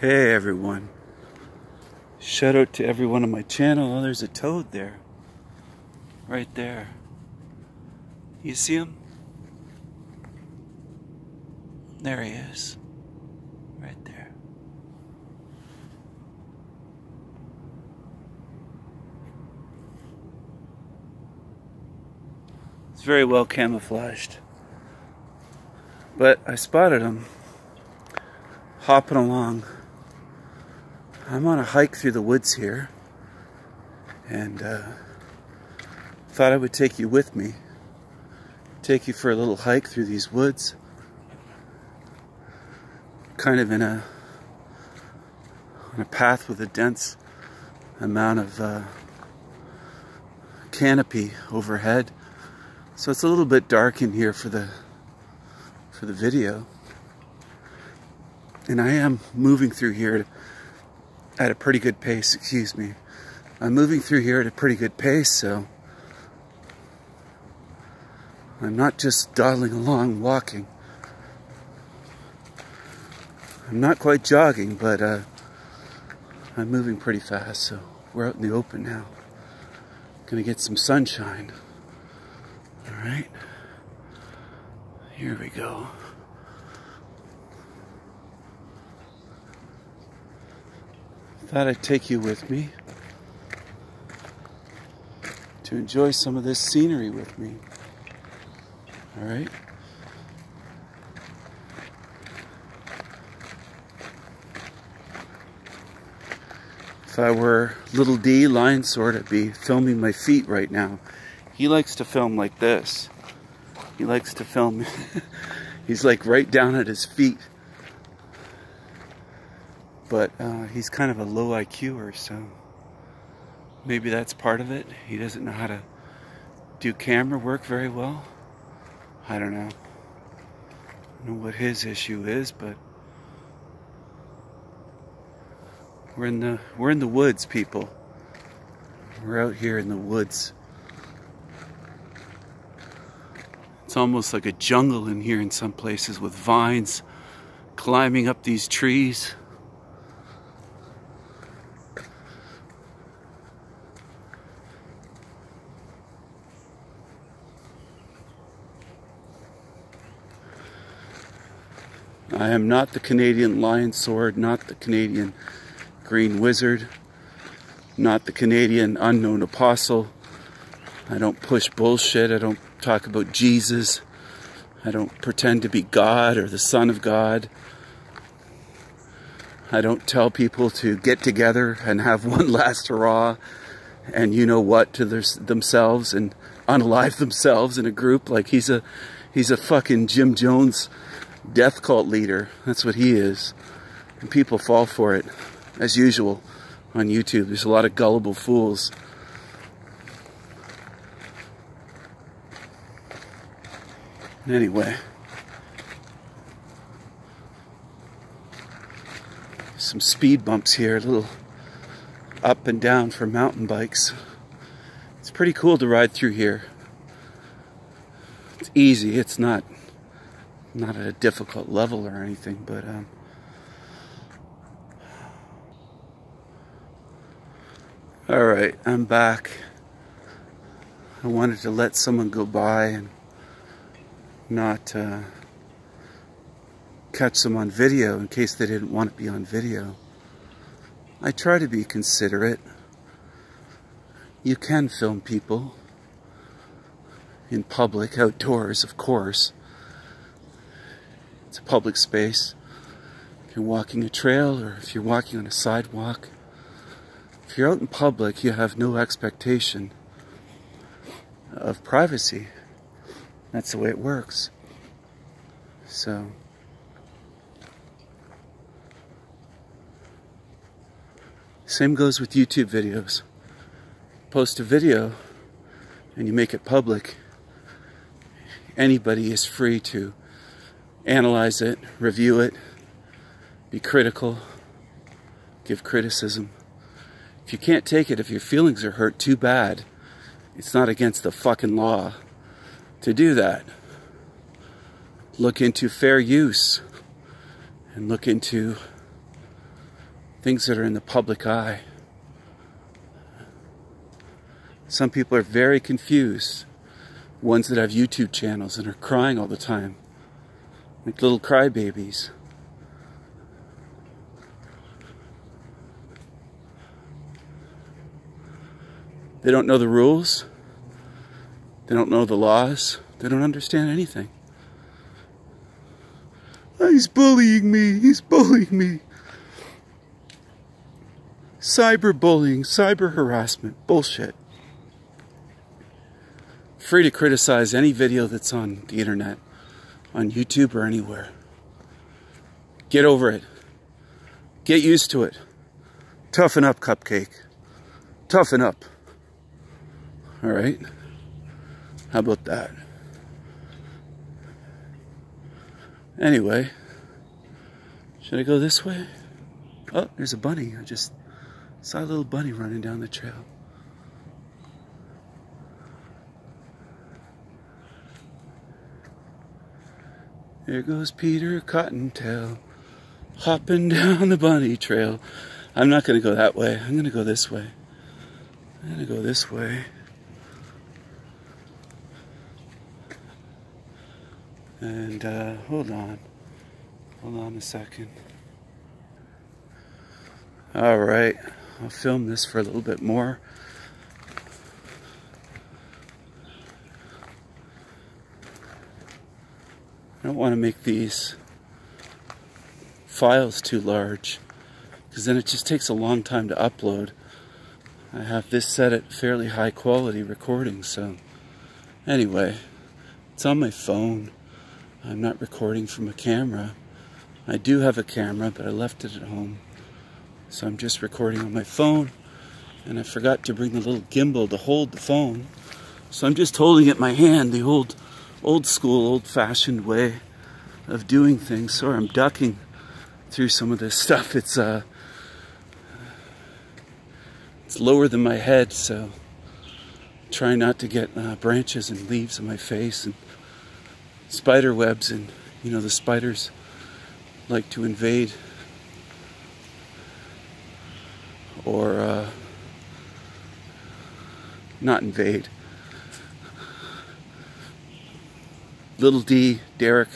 Hey everyone. Shout out to everyone on my channel. Oh, there's a toad there. Right there. You see him? There he is. Right there. It's very well camouflaged. But I spotted him hopping along. I'm on a hike through the woods here and uh, thought I would take you with me. Take you for a little hike through these woods. Kind of in a on a path with a dense amount of uh, canopy overhead. So it's a little bit dark in here for the for the video. And I am moving through here at a pretty good pace, excuse me. I'm moving through here at a pretty good pace, so I'm not just dawdling along walking. I'm not quite jogging, but uh, I'm moving pretty fast, so we're out in the open now. Gonna get some sunshine. Alright. Here we go. Thought I'd take you with me to enjoy some of this scenery with me. Alright? If I were Little D Lion Sword, I'd be filming my feet right now. He likes to film like this. He likes to film, he's like right down at his feet. But uh, he's kind of a low IQer, so maybe that's part of it. He doesn't know how to do camera work very well. I don't know. I don't know what his issue is, but we're in the we're in the woods, people. We're out here in the woods. It's almost like a jungle in here in some places with vines climbing up these trees. I am not the Canadian Lion Sword, not the Canadian Green Wizard, not the Canadian Unknown Apostle. I don't push bullshit. I don't talk about Jesus. I don't pretend to be God or the Son of God. I don't tell people to get together and have one last hurrah and you know what to their, themselves and unalive themselves in a group like he's a he's a fucking Jim Jones death cult leader. That's what he is. And people fall for it, as usual, on YouTube. There's a lot of gullible fools. Anyway. Some speed bumps here, a little up and down for mountain bikes. It's pretty cool to ride through here. It's easy, it's not not at a difficult level or anything, but um, all right, I'm back. I wanted to let someone go by and not uh, catch them on video in case they didn't want to be on video. I try to be considerate. You can film people in public, outdoors, of course. It's a public space. If you're walking a trail or if you're walking on a sidewalk, if you're out in public, you have no expectation of privacy. That's the way it works. So, same goes with YouTube videos. Post a video and you make it public, anybody is free to analyze it, review it, be critical, give criticism. If you can't take it, if your feelings are hurt too bad, it's not against the fucking law to do that. Look into fair use and look into things that are in the public eye. Some people are very confused. Ones that have YouTube channels and are crying all the time. Like little crybabies. They don't know the rules. They don't know the laws. They don't understand anything. Ah, he's bullying me. He's bullying me. Cyberbullying, cyber harassment, bullshit. Free to criticize any video that's on the internet, on YouTube or anywhere. Get over it. Get used to it. Toughen up, Cupcake. Toughen up. All right? How about that? Anyway, should I go this way? Oh, there's a bunny. I just saw a little bunny running down the trail. There goes Peter Cottontail hopping down the bunny trail. I'm not going to go that way. I'm going to go this way. I'm going to go this way. And uh, hold on. Hold on a second. All right. I'll film this for a little bit more. I don't want to make these files too large because then it just takes a long time to upload. I have this set at fairly high quality recording, so anyway, it's on my phone. I'm not recording from a camera. I do have a camera, but I left it at home. So I'm just recording on my phone. And I forgot to bring the little gimbal to hold the phone. So I'm just holding it in my hand, the old, old school, old fashioned way of doing things. Sorry, I'm ducking through some of this stuff. It's, uh, it's lower than my head, so try not to get uh, branches and leaves on my face and spider webs and you know the spiders like to invade or uh, not invade little D Derek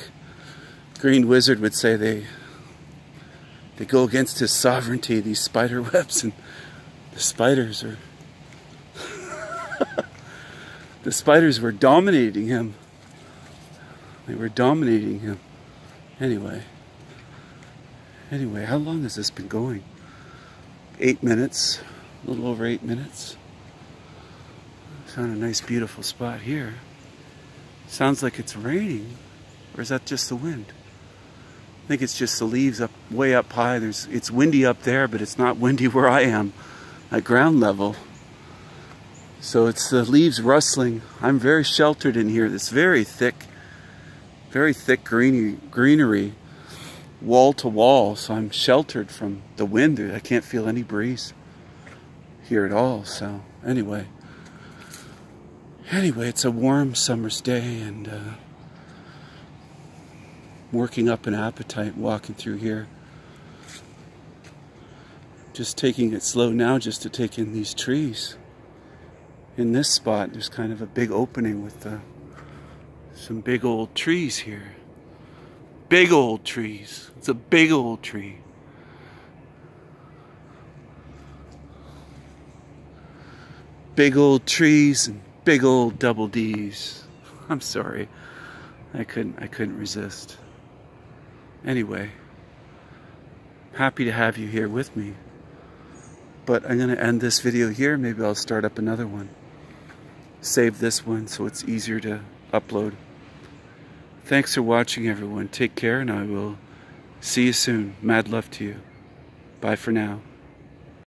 Green Wizard would say they they go against his sovereignty these spider webs and the spiders are the spiders were dominating him they were dominating him. Anyway. Anyway, how long has this been going? Eight minutes. A little over eight minutes. Found a nice beautiful spot here. Sounds like it's raining. Or is that just the wind? I think it's just the leaves up way up high. There's it's windy up there, but it's not windy where I am at ground level. So it's the leaves rustling. I'm very sheltered in here. It's very thick very thick greenery, greenery wall to wall, so I'm sheltered from the wind. I can't feel any breeze here at all. So anyway, anyway, it's a warm summer's day and uh, working up an appetite walking through here. Just taking it slow now just to take in these trees. In this spot, there's kind of a big opening with the some big old trees here. Big old trees. It's a big old tree. Big old trees and big old double D's. I'm sorry. I couldn't I couldn't resist. Anyway, happy to have you here with me. But I'm going to end this video here. Maybe I'll start up another one. Save this one so it's easier to upload. Thanks for watching, everyone. Take care, and I will see you soon. Mad love to you. Bye for now.